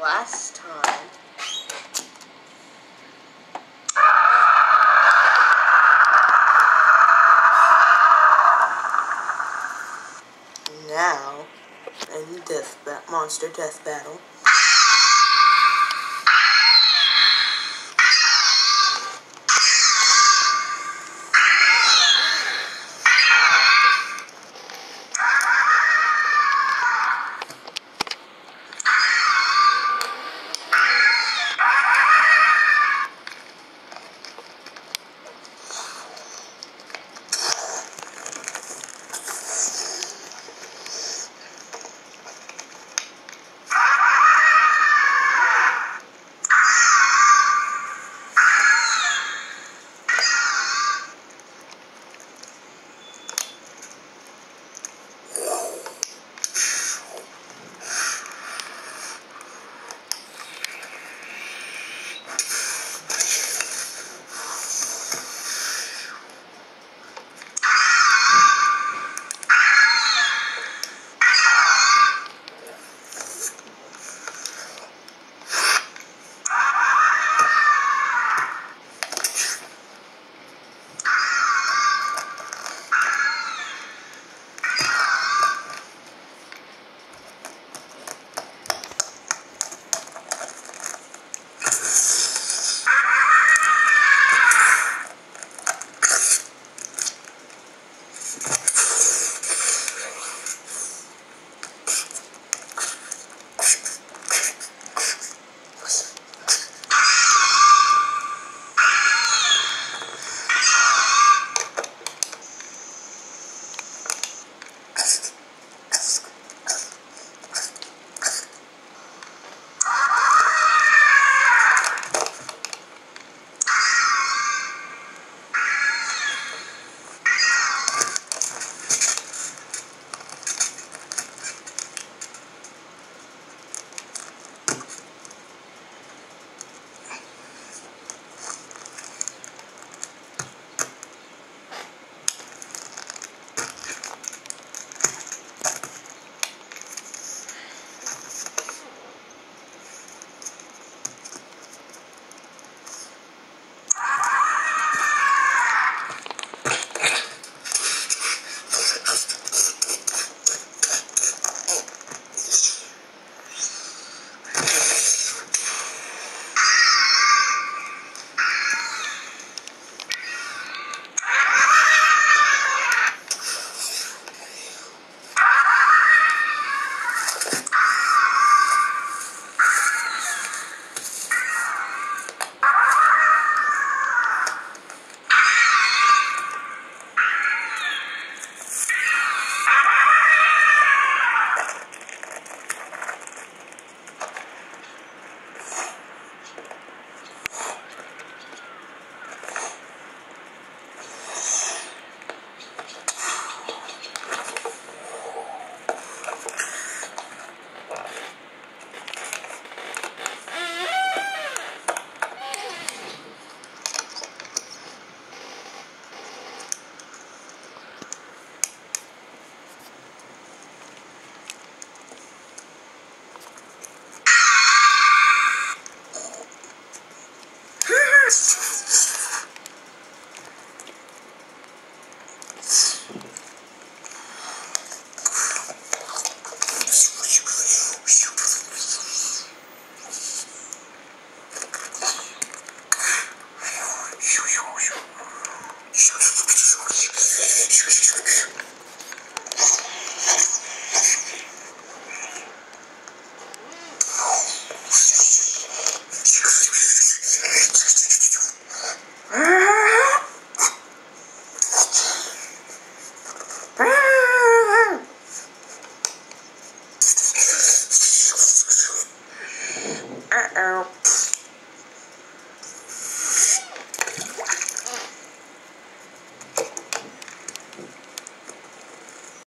last time. Now, in death monster death battle. Uh-oh.